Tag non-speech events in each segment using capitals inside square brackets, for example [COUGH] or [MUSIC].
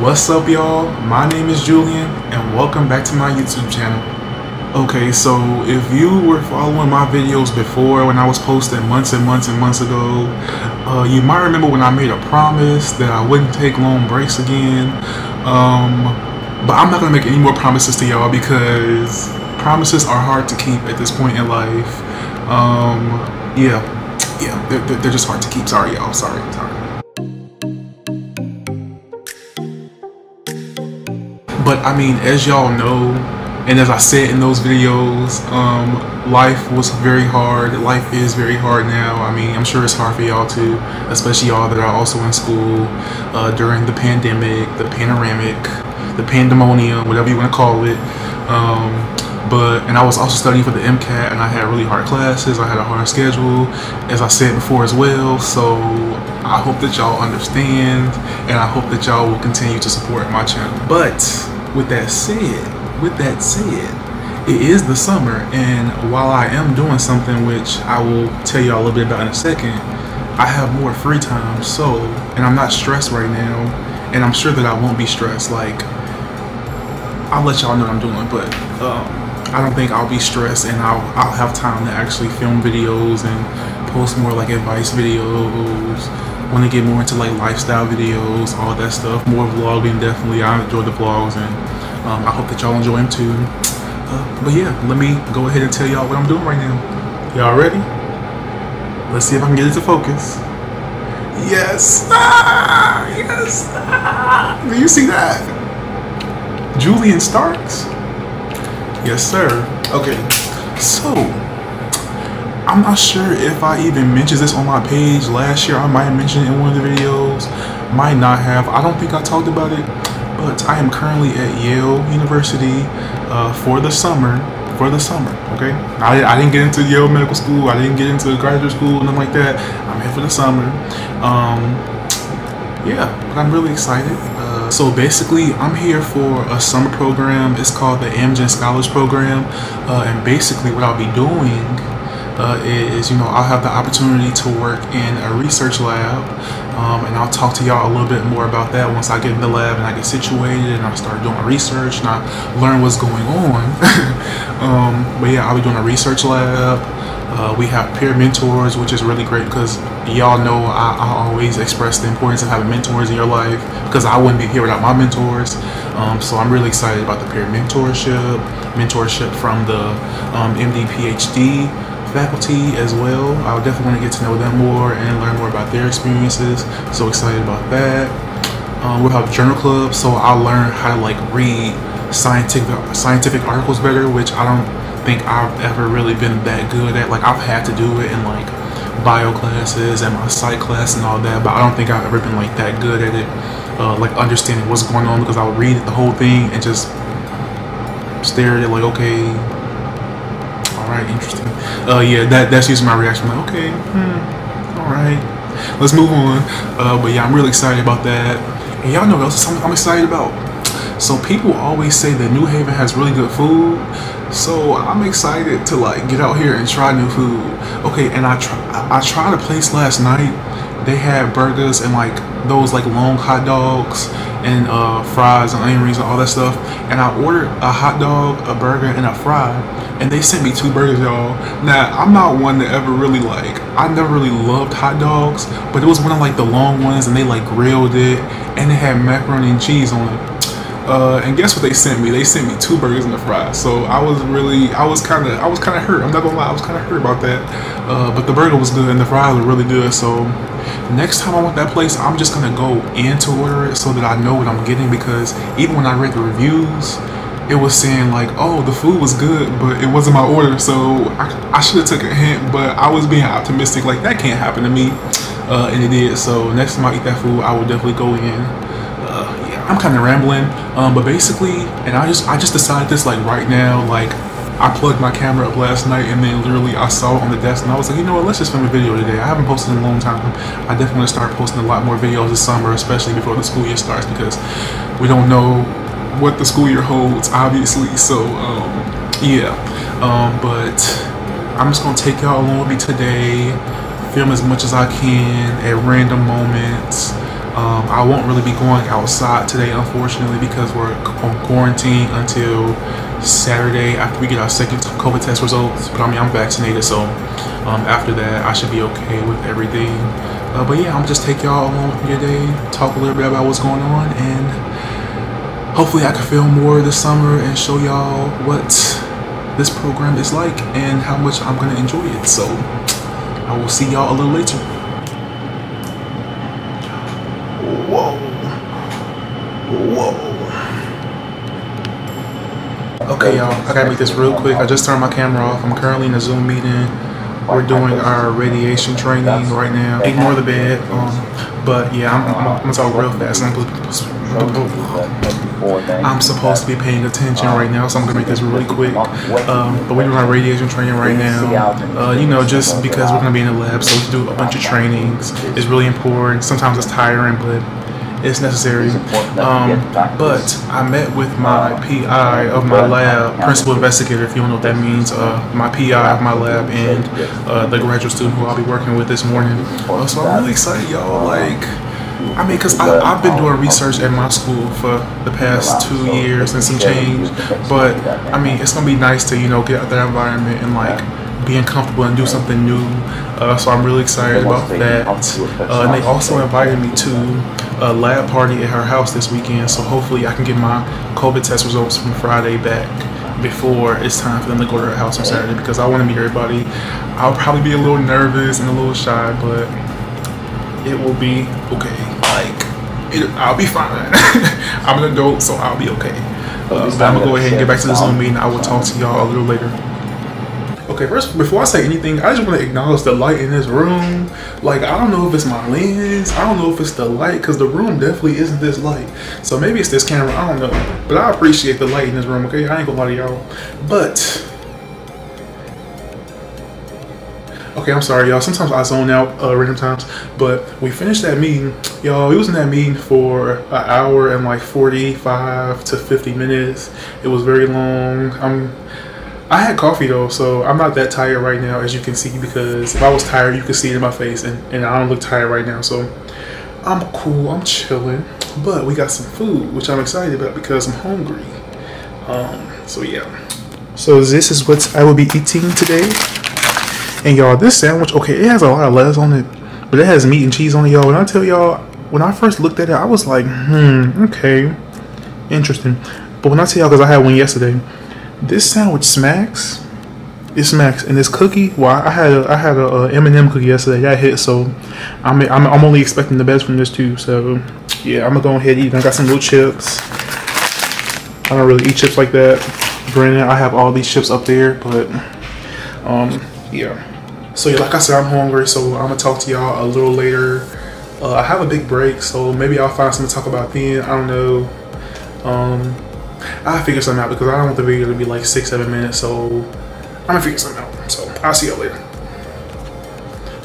What's up, y'all? My name is Julian, and welcome back to my YouTube channel. Okay, so if you were following my videos before when I was posting months and months and months ago, uh, you might remember when I made a promise that I wouldn't take long breaks again. Um, but I'm not gonna make any more promises to y'all because promises are hard to keep at this point in life. Um, yeah, yeah, they're, they're just hard to keep. Sorry, y'all. Sorry, sorry. But I mean, as y'all know, and as I said in those videos, um, life was very hard. Life is very hard now. I mean, I'm sure it's hard for y'all too, especially y'all that are also in school uh, during the pandemic, the panoramic, the pandemonium, whatever you want to call it. Um, but and I was also studying for the MCAT, and I had really hard classes. I had a hard schedule, as I said before as well. So I hope that y'all understand, and I hope that y'all will continue to support my channel. But with that said, with that said, it is the summer, and while I am doing something which I will tell y'all a little bit about in a second, I have more free time. So, and I'm not stressed right now, and I'm sure that I won't be stressed. Like, I'll let y'all know what I'm doing, but um, I don't think I'll be stressed, and I'll I'll have time to actually film videos and post more like advice videos want to get more into like lifestyle videos, all that stuff. More vlogging, definitely. I enjoy the vlogs, and um, I hope that y'all enjoy them too. Uh, but yeah, let me go ahead and tell y'all what I'm doing right now. Y'all ready? Let's see if I can get it to focus. Yes! Ah, yes! Ah, do you see that? Julian Starks? Yes, sir. Okay, so I'm not sure if I even mentioned this on my page last year. I might have mentioned it in one of the videos. Might not have. I don't think I talked about it. But I am currently at Yale University uh, for the summer. For the summer, okay? I, I didn't get into Yale Medical School. I didn't get into graduate school, nothing like that. I'm here for the summer. Um, yeah, but I'm really excited. Uh, so basically, I'm here for a summer program. It's called the Amgen Scholars Program. Uh, and basically, what I'll be doing uh, is, you know, I'll have the opportunity to work in a research lab, um, and I'll talk to y'all a little bit more about that once I get in the lab and I get situated and I start doing research and I learn what's going on. [LAUGHS] um, but yeah, I'll be doing a research lab. Uh, we have peer mentors, which is really great because y'all know I, I, always express the importance of having mentors in your life because I wouldn't be here without my mentors. Um, so I'm really excited about the peer mentorship, mentorship from the um, MD PhD faculty as well. I definitely want to get to know them more and learn more about their experiences. So excited about that. Um, we'll have journal club, so I'll learn how to like read scientific scientific articles better, which I don't think I've ever really been that good at. Like I've had to do it in like bio classes and my psych class and all that, but I don't think I've ever been like that good at it. Uh, like understanding what's going on because I'll read the whole thing and just stare at it like, okay, all right, interesting. Uh, yeah, that that's just my reaction. I'm like, okay, hmm, all right, let's move on. Uh, but yeah, I'm really excited about that. And y'all know what else I'm excited about? So people always say that New Haven has really good food. So I'm excited to like get out here and try new food. Okay, and I try I tried a place last night. They had burgers and like those like long hot dogs and uh, fries and onion rings and all that stuff. And I ordered a hot dog, a burger, and a fry and they sent me two burgers, y'all. Now, I'm not one that ever really like, I never really loved hot dogs, but it was one of like the long ones and they like grilled it and it had macaroni and cheese on it. Uh, and guess what they sent me? They sent me two burgers and a fry. So I was really, I was kind of, I was kind of hurt. I'm not gonna lie, I was kind of hurt about that. Uh, but the burger was good and the fries were really good. So next time I want that place, I'm just gonna go in to order it so that I know what I'm getting. Because even when I read the reviews, it was saying like, oh, the food was good, but it wasn't my order, so I, I should have took a hint, but I was being optimistic, like that can't happen to me, uh, and it did. So next time I eat that food, I will definitely go in. Uh, yeah, I'm kind of rambling, um, but basically, and I just I just decided this like right now, like I plugged my camera up last night and then literally I saw it on the desk and I was like, you know what, let's just film a video today. I haven't posted in a long time. I definitely want to start posting a lot more videos this summer, especially before the school year starts because we don't know what the school year holds, obviously. So, um, yeah. Um, but I'm just gonna take y'all along with me today, film as much as I can at random moments. Um, I won't really be going outside today, unfortunately, because we're on quarantine until Saturday after we get our second COVID test results. But I mean, I'm vaccinated, so um, after that, I should be okay with everything. Uh, but yeah, I'm just take y'all along with me today, talk a little bit about what's going on, and hopefully I can film more this summer and show y'all what this program is like and how much I'm gonna enjoy it. So I will see y'all a little later. Whoa. Whoa. Okay, y'all, I gotta make this real quick. I just turned my camera off. I'm currently in a Zoom meeting. We're doing our radiation training right now. Ignore the bed. Um, but yeah, I'm, I'm, I'm, gonna talk real fast. I'm, I'm, supposed to be paying attention right now, so I'm gonna make this really quick. Um, but we're doing our radiation training right now. Uh, you know, just because we're gonna be in the lab, so we do a bunch of trainings. It's really important. Sometimes it's tiring, but it's necessary. Um, but I met with my PI of my lab, principal investigator, if you don't know what that means, uh, my PI of my lab, and uh, the graduate student who I'll be working with this morning. Uh, so I'm really excited, y'all. Like, I mean, because I've been doing research at my school for the past two years and some change, but I mean, it's gonna be nice to, you know, get out that environment and like being comfortable and do something new. Uh, so I'm really excited about that. Uh, and they also invited me to a lab party at her house this weekend. So hopefully I can get my COVID test results from Friday back before it's time for them to go to her house on Saturday because I want to meet everybody. I'll probably be a little nervous and a little shy, but it will be okay. Like, it, I'll be fine. [LAUGHS] I'm an adult, so I'll be okay. Uh, but I'm gonna go ahead and get back to the Zoom meeting. I will talk to y'all a little later. Okay, first, before I say anything, I just want to acknowledge the light in this room. Like, I don't know if it's my lens. I don't know if it's the light, because the room definitely isn't this light. So maybe it's this camera. I don't know. But I appreciate the light in this room, okay? I ain't gonna lie to y'all. But... Okay, I'm sorry, y'all. Sometimes I zone out uh, random times. But we finished that meeting. Y'all, we was in that meeting for an hour and like 45 to 50 minutes. It was very long. I'm... I had coffee though, so I'm not that tired right now, as you can see, because if I was tired, you could see it in my face, and, and I don't look tired right now, so I'm cool, I'm chilling. But we got some food, which I'm excited about because I'm hungry. Um, so yeah. So this is what I will be eating today. And y'all, this sandwich, okay, it has a lot of lettuce on it, but it has meat and cheese on it, y'all. When I tell y'all, when I first looked at it, I was like, hmm, okay, interesting. But when I tell y'all, because I had one yesterday, this sandwich smacks. It smacks, and this cookie. Well, I had a, I had a, a M&M cookie yesterday. Got hit, so I'm, I'm I'm only expecting the best from this too. So yeah, I'm gonna go ahead and eat. I got some little chips. I don't really eat chips like that. Granted, I have all these chips up there, but um yeah. So yeah, like I said, I'm hungry, so I'm gonna talk to y'all a little later. Uh, I have a big break, so maybe I'll find something to talk about then. I don't know. Um, I'll figure something out because I don't want the video to be like six, seven minutes. So I'm gonna figure something out. So I'll see y'all later.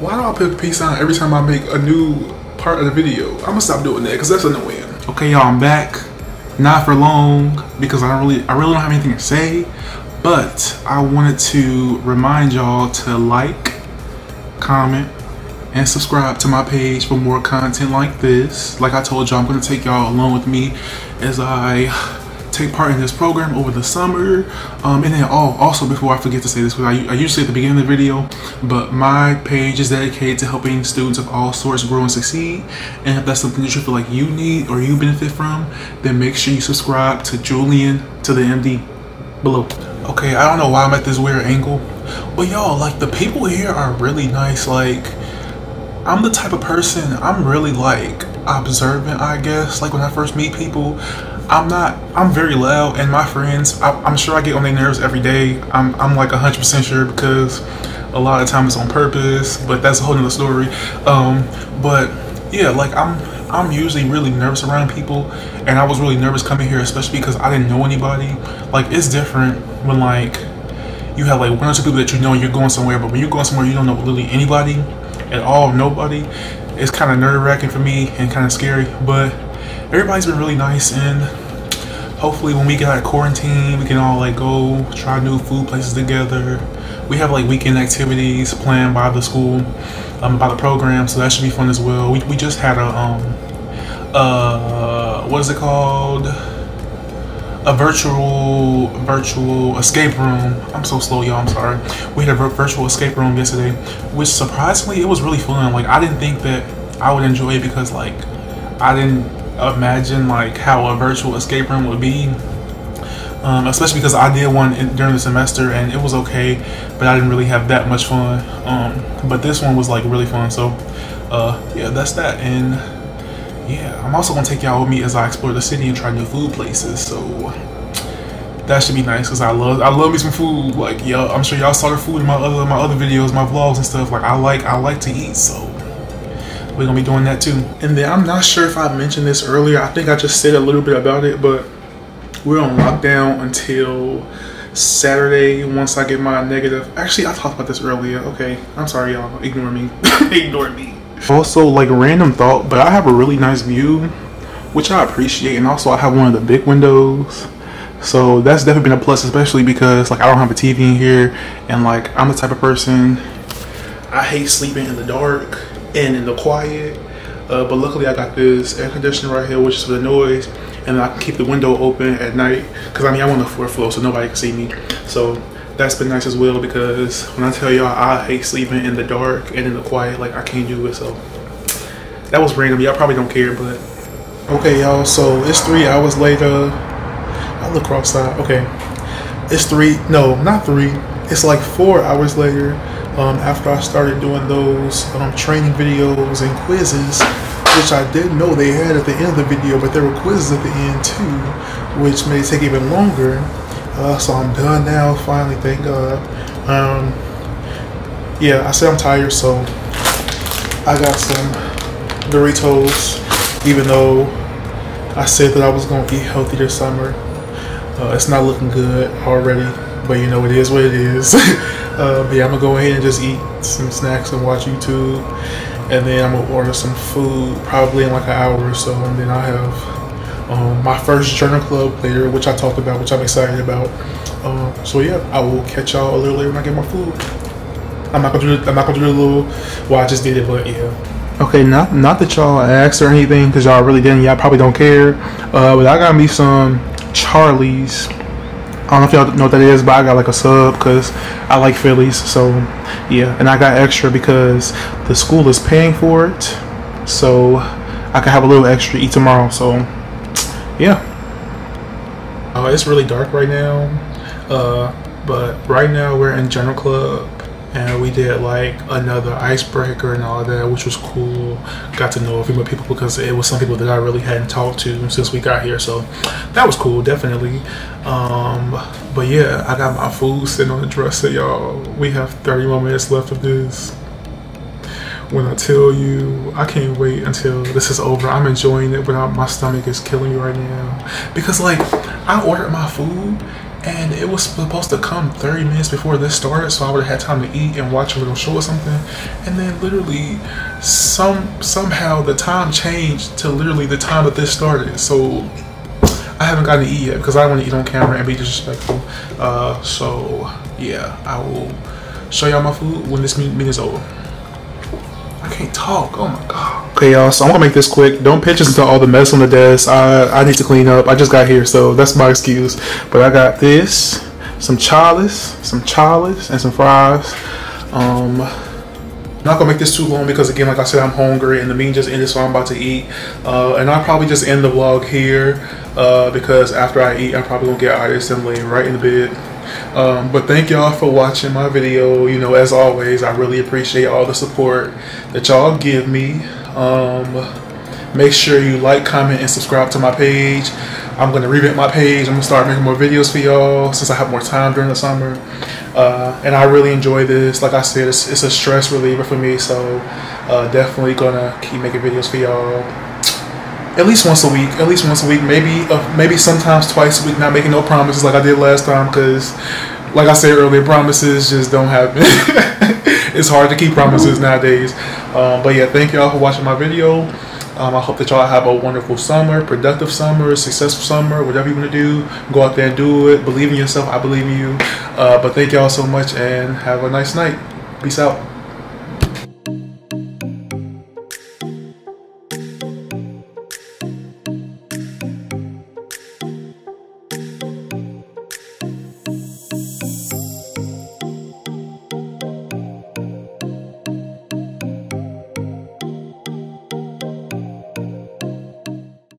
Why do I put peace sign every time I make a new part of the video? I'm gonna stop doing that because that's annoying. Okay, y'all, I'm back. Not for long because I don't really, I really don't have anything to say. But I wanted to remind y'all to like, comment, and subscribe to my page for more content like this. Like I told y'all, I'm gonna take y'all along with me as I take part in this program over the summer. Um, and then oh, also before I forget to say this, I, I usually at the beginning of the video, but my page is dedicated to helping students of all sorts grow and succeed. And if that's something that you feel like you need or you benefit from, then make sure you subscribe to Julian to the MD below. Okay, I don't know why I'm at this weird angle, but y'all, like the people here are really nice. Like, I'm the type of person, I'm really like observant, I guess. Like when I first meet people, I'm not, I'm very loud and my friends, I, am sure I get on their nerves every day. I'm, I'm like 100% sure because a lot of times it's on purpose, but that's a whole nother story. Um, but yeah, like I'm, I'm usually really nervous around people and I was really nervous coming here, especially because I didn't know anybody. Like it's different when like you have like one or two people that you know and you're going somewhere, but when you're going somewhere you don't know literally anybody at all, nobody, it's kind of nerve wracking for me and kind of scary, but everybody's been really nice and hopefully when we get out of quarantine we can all like go try new food places together we have like weekend activities planned by the school um, by the program so that should be fun as well we, we just had a um uh, what is it called? A virtual virtual escape room. I'm so slow, y'all. I'm sorry. We had a virtual escape room yesterday, which surprisingly it was really fun. Like I didn't think that I would enjoy it because like I didn't imagine like how a virtual escape room would be. Um, especially because I did one in, during the semester and it was okay, but I didn't really have that much fun. Um, but this one was like really fun. So uh, yeah, that's that. And yeah, I'm also gonna take y'all with me as I explore the city and try new food places. So that should be nice because I love I love me some food. Like yeah, I'm sure y'all saw the food in my other my other videos, my vlogs and stuff. Like I like I like to eat, so we're gonna be doing that too. And then I'm not sure if I mentioned this earlier. I think I just said a little bit about it, but we're on lockdown until Saturday once I get my negative. Actually, I talked about this earlier. Okay, I'm sorry, y'all. Ignore me. [LAUGHS] Ignore me. Also, like random thought, but I have a really nice view, which I appreciate, and also I have one of the big windows. So that's definitely been a plus, especially because like I don't have a TV in here, and like I'm the type of person I hate sleeping in the dark and in the quiet. Uh, but luckily I got this air conditioner right here, which is for the noise, and I can keep the window open at night. Cause I mean I'm on the fourth floor, so nobody can see me. So that's been nice as well because when I tell y'all I hate sleeping in the dark and in the quiet, like I can't do it. So that was random. Y'all probably don't care, but okay, y'all. So it's three hours later. I look cross-eyed. Okay, it's three. No, not three. It's like four hours later. Um, after I started doing those um, training videos and quizzes, which I didn't know they had at the end of the video, but there were quizzes at the end too, which may take even longer. Uh, so I'm done now, finally, thank God. Um, yeah, I said I'm tired, so I got some Doritos, even though I said that I was going to eat healthy this summer. Uh, it's not looking good already, but you know, it is what it is. [LAUGHS] uh, but yeah, I'm to go ahead and just eat some snacks and watch YouTube. And then I'm to order some food probably in like an hour or so, and then I'll have um, my first journal club player, which I talked about, which I'm excited about. Um, so yeah, I will catch y'all a little later when I get my food. I'm not gonna do. I'm not gonna do the little. Well, I just did it, but yeah. Okay, not not that y'all asked or anything, because y'all really didn't. Y'all probably don't care. Uh, but I got me some Charlie's. I don't know if y'all know what that is, but I got like a sub because I like Phillies. So yeah, and I got extra because the school is paying for it. So I can have a little extra to eat tomorrow. So yeah. Uh, it's really dark right now, uh, but right now we're in Journal Club and we did like another icebreaker and all that, which was cool. Got to know a few more people because it was some people that I really hadn't talked to since we got here, so that was cool, definitely. Um, but yeah, I got my food sitting on the dresser, y'all. We have 30 more minutes left of this when I tell you, I can't wait until this is over. I'm enjoying it, but my stomach is killing me right now. Because, like, I ordered my food, and it was supposed to come 30 minutes before this started, so I would have had time to eat and watch a little show or something. And then, literally, some somehow the time changed to literally the time that this started. So, I haven't gotten to eat yet because I want to eat on camera and be disrespectful. Uh, so, yeah, I will show y'all my food when this meeting is over I can't talk. Oh my god. Okay, y'all. So I'm gonna make this quick. Don't pitch us into all the mess on the desk. I I need to clean up. I just got here, so that's my excuse. But I got this, some chalice, some chalice, and some fries. Um, not gonna make this too long because again, like I said, I'm hungry and the meeting just ended, so I'm about to eat. Uh, and I'll probably just end the vlog here uh, because after I eat, I'm probably gonna get out of lay right in the bed. Um, but thank y'all for watching my video. You know, as always, I really appreciate all the support that y'all give me. Um, make sure you like, comment, and subscribe to my page. I'm going to revamp my page. I'm going to start making more videos for y'all since I have more time during the summer. Uh, and I really enjoy this. Like I said, it's, it's a stress reliever for me. So uh, definitely going to keep making videos for y'all at least once a week, at least once a week, maybe uh, maybe sometimes twice a week. Not making no promises like I did last time because, like I said earlier, promises just don't happen. [LAUGHS] it's hard to keep promises nowadays. Um, but yeah, thank y'all for watching my video. Um, I hope that y'all have a wonderful summer, productive summer, successful summer, whatever you want to do. Go out there and do it. Believe in yourself. I believe in you. Uh, but thank y'all so much and have a nice night. Peace out.